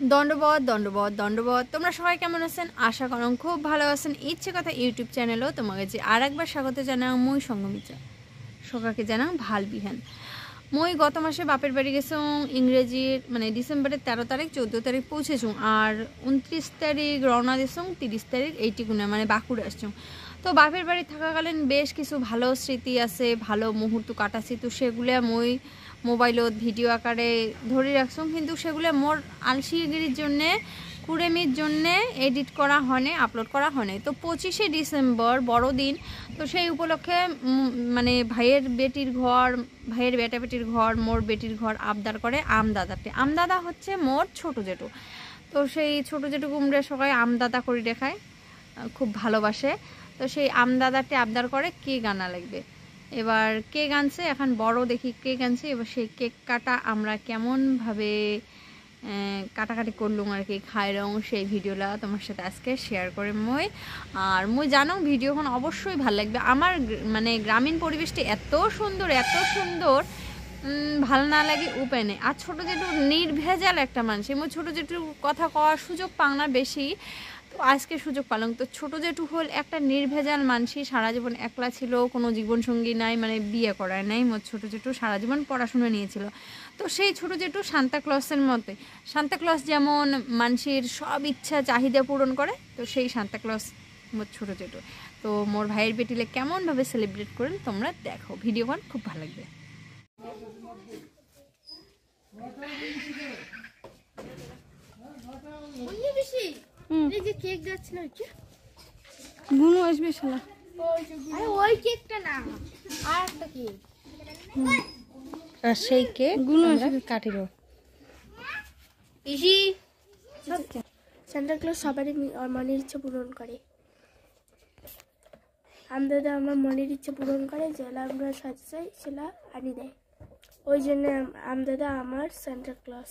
দণ্ডবধ দণ্ডবধ দণ্ডবধ তোমরা সবাই কেমন আছেন? আশা করম খুব ভালো আছেন। ইচ্ছে কথা ইউটিউব চ্যানেলও তোমাকে যে আর একবার স্বাগত জানাও মই সঙ্গমিচা সকাকে জানাও ভালো বিহান। মই গত মাসে বাপের বাড়ি গেছুম, ইংরেজির মানে ডিসেম্বরের তেরো তারিখ, চোদ্দ তারিখ পৌঁছেছুম, আর উনত্রিশ তারিখ রওনা দিছুম, তিরিশ তারিখ এইটিকুনে মানে বাঁকুড়ে আসছুম। তো বাপের বাড়ি থাকাকালীন বেশ কিছু ভালো স্মৃতি আছে, ভালো মুহূর্ত কাটাছি, তো সেগুলো মই মোবাইলত, ভিডিও আকারে ধরে রাখছুম। কিন্তু সেগুলো মোর আলসিগিরির জন্যে, কুড়েমির জন্যে এডিট করা হয়নি, আপলোড করা হয়নি। তো পঁচিশে ডিসেম্বর, বড়দিন, তো সেই উপলক্ষে মানে ভাইয়ের বেটির ঘর, ভাইয়ের বেটা বেটির ঘর, মোর বেটির ঘর আবদার করে আমদাদাতে আমদাদা হচ্ছে মোর ছোট জেঠু। তো সেই ছোট জেঠু কুমড়ে সবাই আমদাদা করে দেখায় খুব ভালোবাসে। তো সেই আমদাদাতে আবদার করে কে গানা লাগবে এবার কে গানছে? এখন বড় দেখি কে গানছে। এবার সেই কেক কাটা আমরা কেমনভাবে কাটাকাটি করলুম আর কি খাইরং সেই ভিডিওটা তোমার সাথে আজকে শেয়ার করে মই। আর মই জানো ভিডিওখন অবশ্যই ভালো লাগবে। আমার মানে গ্রামীণ পরিবেশটি এত সুন্দর এত সুন্দর ভালো না লাগে উপায় আর ছোটো যেটু নির্ভেজাল একটা মানুষ মই ছোটো যেটুর কথা কওয়ার সুযোগ পাং না বেশি আজকে সুযোগ পালাম তো ছোট জেঠু হল একটা নির্ভেজাল মানসি, সারা জীবন একলা ছিল, কোনো জীবনসঙ্গী নাই মানে বিয়ে করায় নাই মোর ছোট জেঠু সারা জীবন পড়াশোনা নিয়েছিল। তো সেই ছোট জেঠু সান্তা ক্লসের মতে, সান্তা ক্লস যেমন মানসির সব ইচ্ছা, চাহিদা পূরণ করে, তো সেই সান্তা ক্লস মোর ছোট জেঠু। তো মোর ভাইয়ের বেটিলে কেমনভাবে সেলিব্রেট করেন তোমরা দেখো। ভিডিও ভিডিওখন খুব ভালো লাগবে। এই যে কেক যাচ্ছিল ওইটা গুনু আসবে শালা। আরে ওই কেকটা না আর একটা কেক। আর সেই কেক গুনু আসবে। ক্লজ সবারই মনের ইচ্ছা পূরণ করে। আমদাদা আমার মনের ইচ্ছা পূরণ করে যেটা আমরা সাথে চাই সেটা আনি দেয়। ওই জন্য আম- আমদাদা আমার সান্টা ক্লজ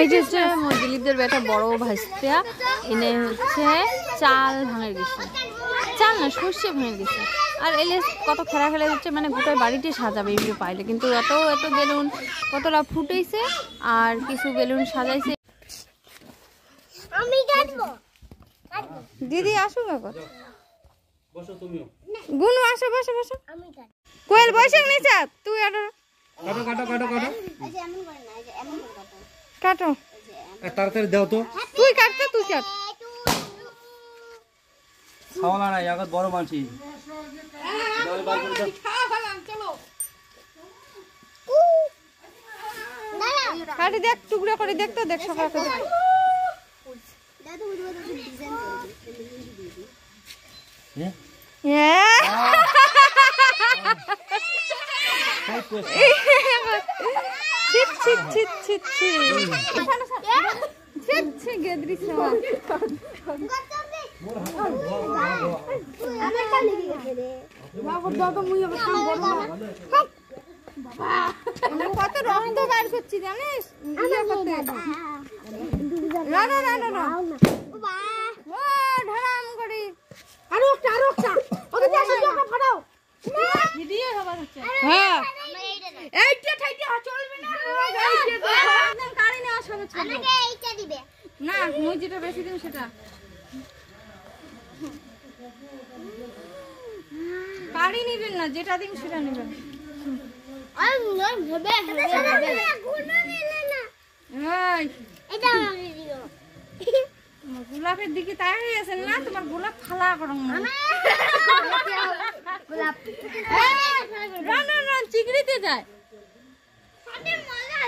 এই যে হচ্ছে মোর দিলীপদের বেটা বড় ভাইস্তিয়া এনে হচ্ছে চাল ভাঙে গেছে চাল না সর্ষে ভেঙে গেছে আর এলে কত খেলা খেলা হচ্ছে মানে গোটায় বাড়িতে সাজাবে এগুলো পাইলে। কিন্তু এত এত বেলুন কতটা ফুটেছে আর কিছু বেলুন সাজাইছে। আমি দিদি আসুক এখন গুনু আসো বসো বসো। আমি কোয়েল বসে নিচা তুই আর। কাটো কাটো কাটো কাটো। এমন করে না এমন করে কাটো। কাটো এ, তাড়াতাড়ি দাও তো তুই কাটতে তুই কাট খাওয়ালা নাই আগত বড় দাও। কাটি দেখ টুকরো করে দেখ তো দেখ সকাল করে হ্যাঁ খাই তো। গেদরি সবা গেছে রে আমরা কত রক্ত বার করছি জানিস? ইয়ে করতে। না না না না না ও ঢারাম করি। আরও একটা আরও একটা। ওকে দিয়ে আসো ফাটাও ভিডিও হবার হচ্ছে হ্যাঁ। এইটা চলবে না যেটা বেশি দিন সেটা না যেটা দিন সেটা নেবেন গোলাপের দিকে তাই হয়ে আছেন না তোমার গোলাপ ফালা করং না চিংড়িতে না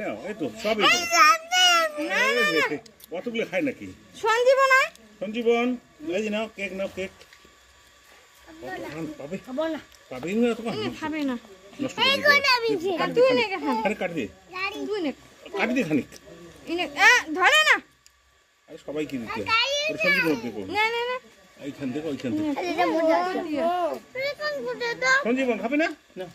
নাও এই তো সবই তো। এই কতগুলো খায় নাকি? সঞ্জীব না সঞ্জীবন এই যে নাও কেক নাও কেক। পাবে? পাবে না তোমার খাবে না। নষ্ট করে দিবে। কাটি তুই দে নে খান খানিক কাটি দে। তুই নে। কাটি দে খানিক। ইনে এ ধরে না। আরে সবাই কি দিতে সঞ্জীবন না না না। এইখান থেকে ওইখান থেকে। সঞ্জীবন খাবে না? না।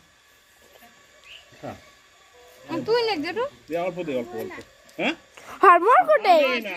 তুই নে যেটু দে অল্প দে অল্প অল্প হ্যাঁ? হারমোর কোটে না।